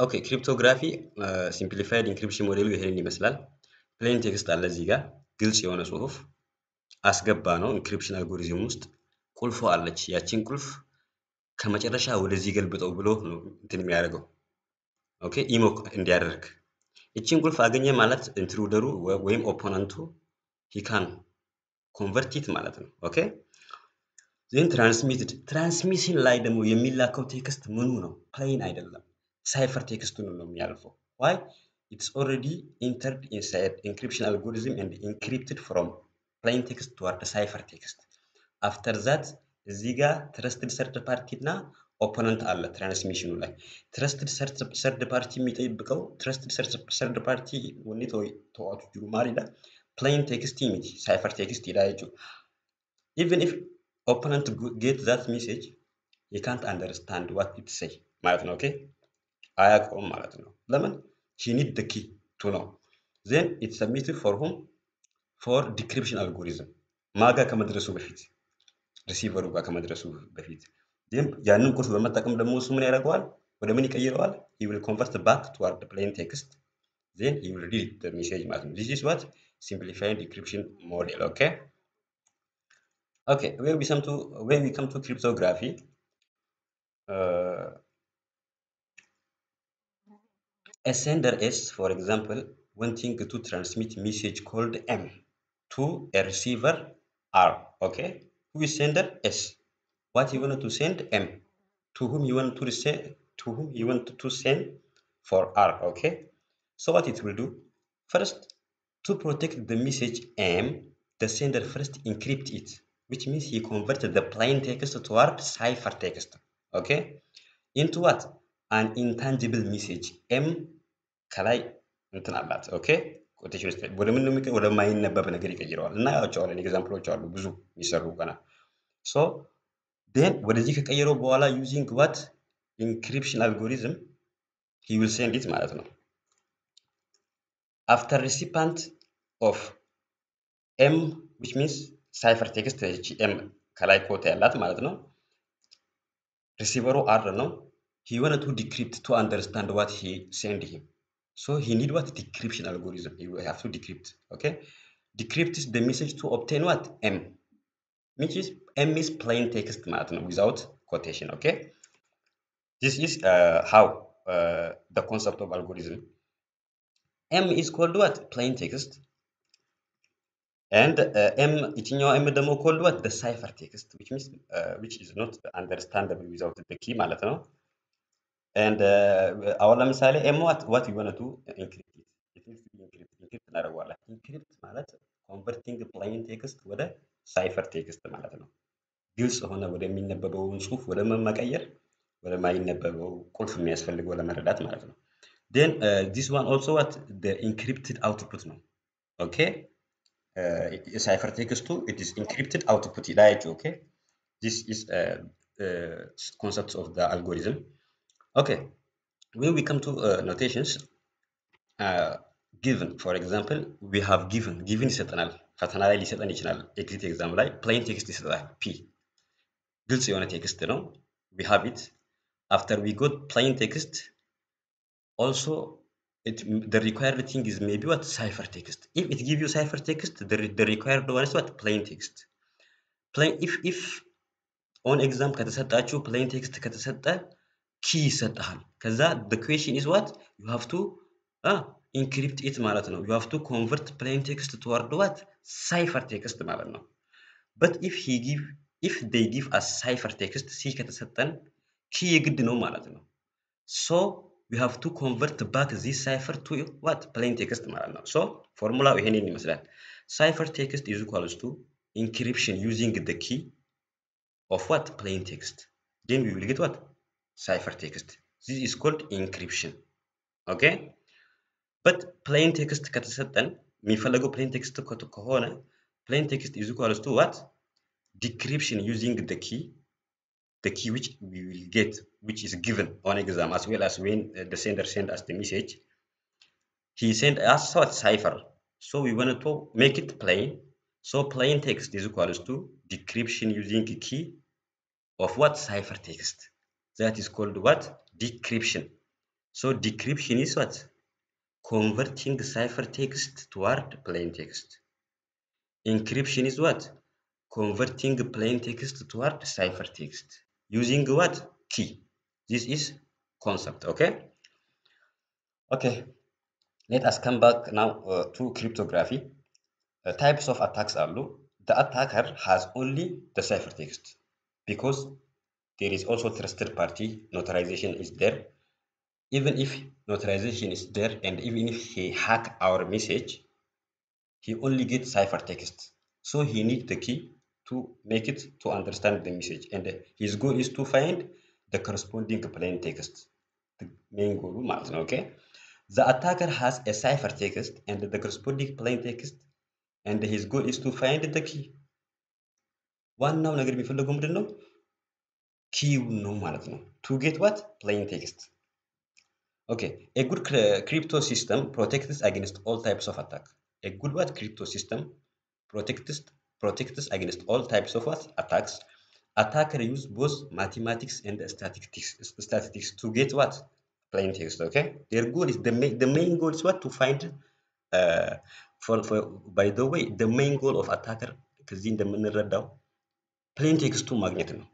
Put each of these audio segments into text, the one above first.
ኦኬ ክሪፕቶግራፊ ሲምፕሊፋይድ ኢንክሪፕሽን ሞዴሉ ይሄንን ይመስላል። ፕሌን ቴክስት አለ እዚህ ጋር ግልጽ የሆነ ጽሁፍ አስገባ ነው። ኢንክሪፕሽን አልጎሪዝም ውስጥ ቁልፎ አለች። ያቺን ቁልፍ ከመጨረሻ ወደዚህ ገልብጠው ብሎ ነው እንትን የሚያደርገው ኦኬ ኢሞክ እንዲያደርግ ይቺን ቁልፍ አገኘ ማለት ኢንትሩደሩ ወይም ኦፖነንቱ ሂካን ኮንቨርቲት ማለት ነው። ኦኬ ዜን ትራንስሚትድ ትራንስሚሽን ላይ ደግሞ የሚላከው ቴክስት ምኑ ነው? ፕሌን አይደለም፣ ሳይፈር ቴክስቱን ነው የሚያልፈው። ዋይ ኢትስ ኦልሬዲ ኢንተርድ ኢንሳይድ ኢንክሪፕሽን አልጎሪዝም ኤንድ ኢንክሪፕትድ ፍሮም ፕሌን ቴክስት ትዋርድ ሳይፈር ቴክስት አፍተር ዛት እዚህ ጋር ትረስትድ ሰርድ ፓርቲ እና ኦፖነንት አለ ትራንስሚሽኑ ላይ። ትረስትድ ሰርድ ፓርቲ የሚጠብቀው ትረስትድ ሰርድ ፓርቲ ወኒ ተዋቱ ጅሩ ማሊዳ ፕሌን ቴክስት ሳይፈር ቴክስት ይዳይጁ ኢቨን ኢፍ ኦፖነንት ጌት ዛት ሜሴጅ ዩ ካንት አንደርስታንድ ዋት ኢት ሴይ ማለት ነው። ኦኬ አያውቀውም ማለት ነው። ለምን ሂ ኒድ ደ ኪ ቱ ነው ዜን ኢት ሰብሚትድ ፎር ሁም ፎር ዲክሪፕሽን አልጎሪዝም ማጋ ከመድረሱ በፊት ሪሲቨሩ ጋር ከመድረሱ በፊት ያንን ቁልፍ በመጠቀም ደግሞ እሱ ምን ያደርገዋል? ወደ ምን ይቀይረዋል? ሂ ዊል ኮንቨርት ባክ ቱዋርድ ፕሌን ቴክስት ዜን ሂ ዊል ሪድ ሜሴጅ ማለት ነው። ዚስ ኢዝ ዋት ሲምፕሊፋይድ ዲክሪፕሽን ሞዴል ኦኬ Okay, when we come to when we come to cryptography, uh, a sender S, for example, wanting to transmit message called M to a receiver R. Okay, who is sender S? What you want to send M to whom you want to send to whom you want to send for R. Okay, so what it will do first to protect the message M, the sender first encrypt it which means he converted the plain text toward cipher text, okay, into what? An intangible message. M ከላይ እንትን አላት. ኦኬ ኮቴሽን ውስጥ ወደ ምን ነው ወደማይነበብ ነገር ይቀይረዋል። እና ያቸዋለን ኤግዛምፕሎች አሉ ብዙ የሚሰሩ ገና። ሶ ዴን ወደዚህ ከቀየረው በኋላ ዩዚንግ ዋት ኢንክሪፕሽን አልጎሪዝም ዊል ሴንድ ኢት ማለት ነው። አፍተር ሪሲፓንት ኦፍ ኤም ዊች ሚንስ ሳይፈር ቴክስት እቺ ኤም ከላይ ኮት ያላት ማለት ነው። ሪሲቨሩ አር ነው። ሂ ወነ ቱ ዲክሪፕት ቱ አንደርስታንድ ዋት ሂ ሴንድ ሂም ሶ ሂ ኒድ ዋት ዲክሪፕሽን አልጎሪዝም ሂ ሃቭ ቱ ዲክሪፕት ኦኬ ዲክሪፕትስ ደ ሜሴጅ ቱ ኦብቴን ዋት ኤም which is m is plain text ማለት ነው without quotation okay this is uh, how uh, the concept of algorithm m is called what plain text ኤንድ ኤም የትኛዋ ኤም ደግሞ ኮልዷት ደ ሳይፈር ቴክስት ዊች ሚንስ ዊች ኢዝ ኖት አንደርስታንደብል ዊዛውት ደ ኪ ማለት ነው። ኤንድ uh, አሁን ለምሳሌ ኤም ዋት ዋት ዩ ዋንት ቱ ኢንክሪፕት ኢንክሪፕት ኢንክሪፕት እናደርገዋለን። ኢንክሪፕት ማለት ኮንቨርቲንግ ፕሌን ቴክስት ወደ ሳይፈር ቴክስት ማለት ነው። ግልጽ ሆነ ወደሚነበበውን ጽሁፍ ወደ መቀየር ወደማይነበበው ቁልፍ የሚያስፈልገው ለመረዳት ማለት ነው። ዴን ዲስ ዋን ኦልሶ ዋት ኢንክሪፕትድ አውትፑት ነው። ኦኬ cipher text to it is encrypted output like okay this is uh, uh, concepts of the algorithm okay when we come to uh, notations uh, given for example we have given given ይሰጠናል ፈተና ላይ ሊሰጠን ይችላል ኤግዚት ኤግዛም ላይ ፕሌን ቴክስት ይሰጣል ፒ ግልጽ የሆነ ቴክስት ነው we have it after we got plain text also it, the required thing is maybe what cipher text. If it give you cipher text, the, the required one is what plain text. Plain if if on exam ከተሰጣችሁ plain text ከተሰጠ key ይሰጥሃል። ከዛ the question is what you have to uh, encrypt it ማለት ነው። You have to convert plain text toward what cipher text ማለት ነው። But if he give if they give us cipher text C ከተሰጠን key የግድ ነው ማለት ነው። So we have to convert back this cipher to what plain text ማለት ነው so ፎርሙላው ይሄንን ይመስላል cipher text is equals to encryption using the key of what plain text then we will get what cipher text this is called encryption okay but plain text ከተሰጠን የሚፈለገው plain text ከሆነ plain text is equals to what decryption using the key the key which we will get, which is given on exam, as well as when uh, the sender send us the message. He sent us what cipher. So we wanted to make it plain. So plain text is equals to decryption using a key of what cipher text. That is called what? Decryption. So decryption is what? Converting ciphertext toward plain text. Encryption is what? Converting plain text toward ciphertext. Using what? Key. This is concept, okay? Okay, let us come back now uh, to cryptography. Uh, types of attacks are low. The attacker has only the ciphertext because there is also trusted party notarization is there. Even if notarization is there and even if he hack our message, he only gets ciphertext. So he needs the key to make it to understand the message. And his goal is to find the corresponding plain text. The main goal, okay? The attacker has a ciphertext and the corresponding plain text and his goal is to find the key ዋናው ነገር የሚፈለገው ምንድን ነው ኪው ነው ማለት ነው ቱ ጌት ዋት ፕሌን ቴክስት ኦኬ ኤ ጉድ ክሪፕቶ ሲስተም ፕሮቴክትስ አጌንስት ኦል ታይፕስ ኦፍ አታክ ኤ ጉድ ዋት ክሪፕቶ ሲስተም ፕሮቴክትስ protects against all types of what attacks attacker use both mathematics and statistics statistics to get what plain text okay their goal is the main the main goal is what to find uh, for, for by the way the main goal of attacker ከዚህ እንደምንረዳው plain text ማግኘት ነው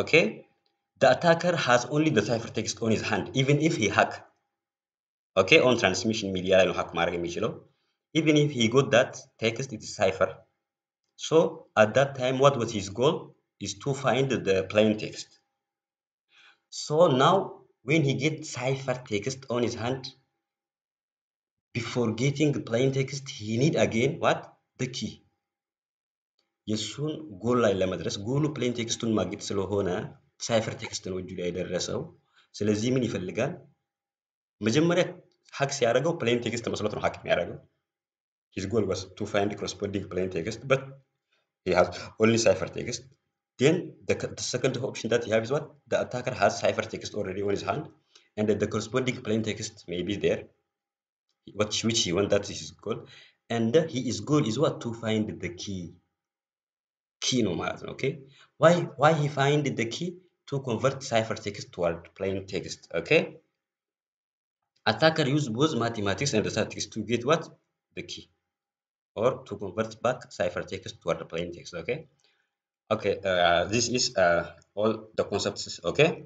okay the attacker has only the cipher text on his hand even if he hack okay on transmission media ላይ ነው hack ማድረግ የሚችለው even if he got that text it is cipher so at that time what was his goal is to find the plain text so now when he gets cipher text on his hand before getting plain text he need again what the key የእሱን ጎል ላይ ለመድረስ ጎሉ ፕሌን ቴክስቱን ማግኘት ስለሆነ ሳይፈር ቴክስት ነው እጁ ላይ የደረሰው ስለዚህ ምን ይፈልጋል መጀመሪያ ሀክ ሲያደርገው ፕሌን ቴክስት መስሎት ነው ሀክ የሚያደርገው His goal was to find corresponding plain text, but he has only ciphertext. Then the, the, second option that you have is what? The attacker has ciphertext already on his hand, and the corresponding plain text may be there, which, which he wants, that is his goal. And his goal is what? To find the key. Key no matter, okay? Why, why he find the key? To convert ciphertext toward plain text, okay? Attacker use both mathematics and statistics to get what? The key or to convert back ciphertext to our plain text okay? Okay uh, this is uh, all the concepts okay?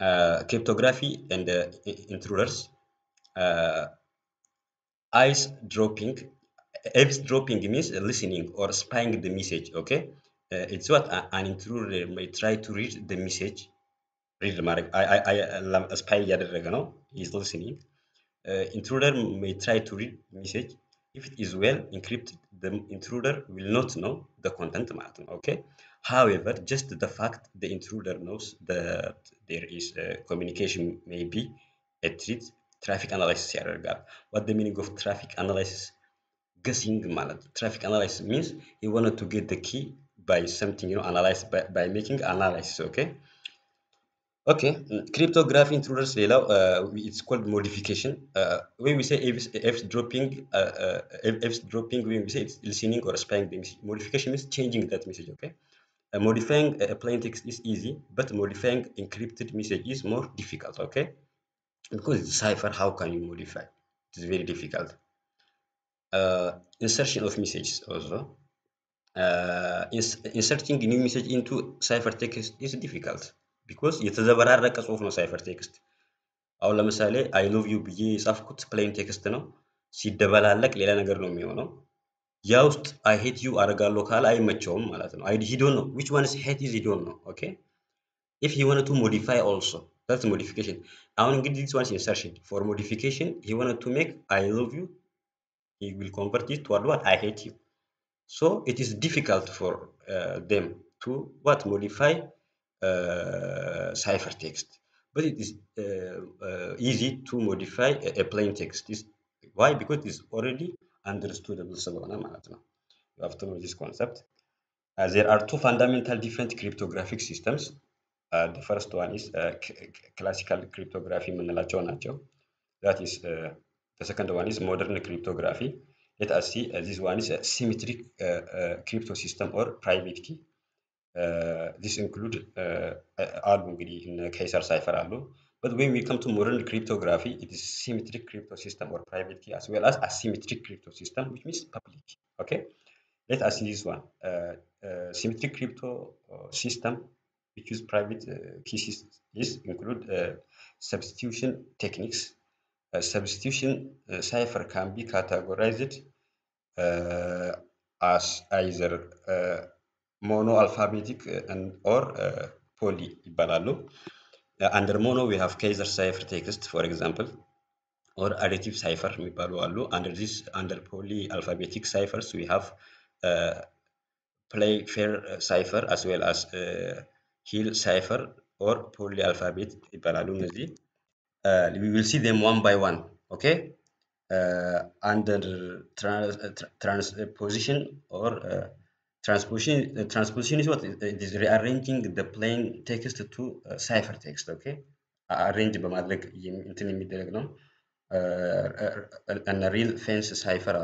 Uh, cryptography and uh, intruders. Eyes dropping Eavesdropping means listening or spying the message okay? Uh, it's what an intruder may try to read the message. Read the I, I, I, uh, spy is listening. Uh, intruder may try to read message if it is well encrypted, the intruder will not know the content ማለት ነው okay however just the fact the intruder knows that there is a communication may be a threat traffic analysis ያደርጋል what the meaning of traffic analysis guessing ማለት traffic analysis means he wanted to get the key by something you know analyze by, by making analysis okay Okay, mm, cryptography intruders. Uh, it's called modification. Uh, when we say eaves- dropping, uh, uh, when we say it's listening or spying the message. Modification means changing that message. Okay, Uh, modifying uh, a plain text is easy, but modifying encrypted message is more difficult. Okay, because it's cipher. How can you modify? It's very difficult. Uh, insertion of messages also. Uh, ins- inserting new message into ciphertext is difficult ቢኮዝ የተዘበራረቀ ጽሁፍ ነው ሳይፈር ቴክስት። አሁን ለምሳሌ አይ ሎቭ ዩ ብዬ የጻፍኩት ፕሌን ቴክስት ነው። ሲደበላለቅ ሌላ ነገር ነው የሚሆነው። ያ ውስጥ አይ ሄት ዩ አደርጋለሁ ካለ አይመቸውም ማለት ነው። አይ ሂ ዶንት ኖ ዊች ዋን ኢዝ ሄት ኢዝ ሂ ዶንት ኖ ኦኬ ኢፍ ሂ ዋንት ቱ ሞዲፋይ ኦልሶ ዳትስ ሞዲፊኬሽን። አሁን እንግዲህ ዲስ ዋንስ ኢንሰርሽን ፎር ሞዲፊኬሽን ሂ ዋንት ቱ ሜክ አይ ሎቭ ዩ ሂ ዊል ኮንቨርት ኢት ቱ ዋት አይ ሄት ዩ ሶ ኢት ኢዝ ዲፊካልት ፎር ዴም ቱ ዋት ሞዲፋይ uh, Uh, ciphertext. But it is uh, uh, easy to modify a, a plain text. Is why? Because it is already understandable. You have to know this concept. Uh, there are two fundamental different cryptographic systems. Uh, the first one is classical cryptography. That is the second one is modern cryptography. Let us see. this one is a symmetric crypto system or private key. ዲስ ኢንክሉድ አሉ እንግዲህ እነ ከይሰር ሳይፈር አሉ But when we come to modern cryptography, it is symmetric crypto system or private key as well as asymmetric crypto system, which means public. Okay, let us see this one. Uh, uh, symmetric crypto uh, system, which use private uh, key is include uh, substitution techniques. Uh, substitution uh, cipher can be categorized uh, as either uh, monoalphabetic uh, and or uh, poly ይባላሉ። Uh, under mono we have Kaiser cipher text for example or additive cipher የሚባሉ አሉ። under this under poly alphabetic ciphers we have uh, play fair cipher as well as uh, hill cipher or poly alphabet ይባላሉ እነዚህ uh, we will see them one by one okay uh, under trans, uh, transposition or uh, Transposition, transposition is what? It is rearranging the plain text to uh, cipher text, okay? Arrange በማድረግ እንትን የሚደረግ ነው። and rail fence cipher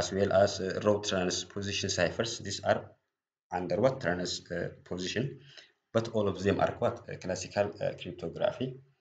as well as uh, row transposition ciphers. These are under what transposition, but all of them are what? classical uh, cryptography.